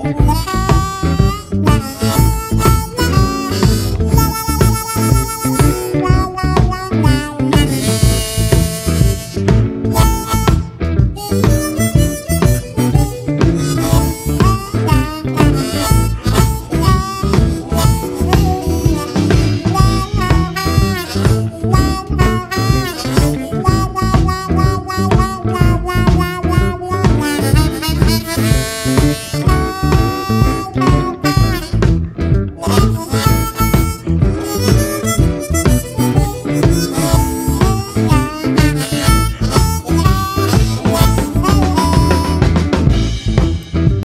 Oh,